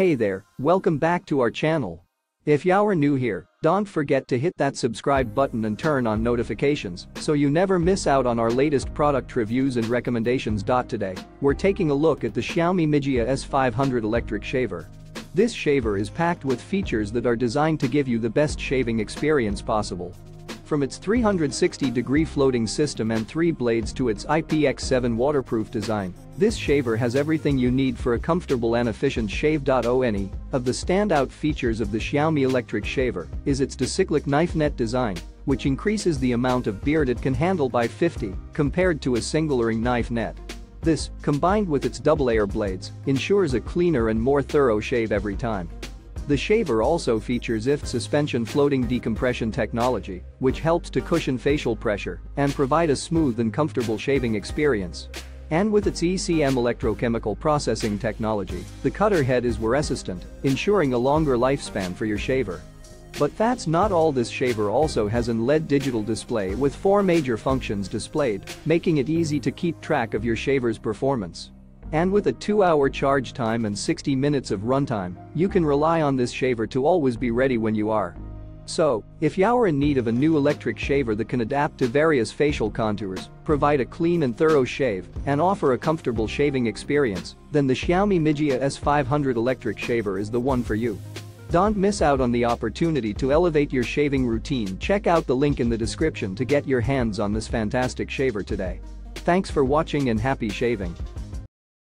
Hey there, welcome back to our channel. If you're new here, don't forget to hit that subscribe button and turn on notifications so you never miss out on our latest product reviews and recommendations. Today, we're taking a look at the Xiaomi Mijia S500 electric shaver. This shaver is packed with features that are designed to give you the best shaving experience possible. From its 360-degree floating system and three blades to its IPX7 waterproof design, this shaver has everything you need for a comfortable and efficient shave. One of the standout features of the Xiaomi electric shaver is its dicyclic knife net design, which increases the amount of beard it can handle by 50 compared to a single ring knife net. This, combined with its double-layer blades, ensures a cleaner and more thorough shave every time. The shaver also features IFT suspension floating decompression technology, which helps to cushion facial pressure and provide a smooth and comfortable shaving experience. And with its ECM electrochemical processing technology, the cutter head is wear resistant, ensuring a longer lifespan for your shaver. But that's not all this shaver also has an LED digital display with four major functions displayed, making it easy to keep track of your shaver's performance. And with a 2-hour charge time and 60 minutes of runtime, you can rely on this shaver to always be ready when you are. So, if you're in need of a new electric shaver that can adapt to various facial contours, provide a clean and thorough shave, and offer a comfortable shaving experience, then the Xiaomi Mijia S500 electric shaver is the one for you. Don't miss out on the opportunity to elevate your shaving routine. Check out the link in the description to get your hands on this fantastic shaver today. Thanks for watching and happy shaving.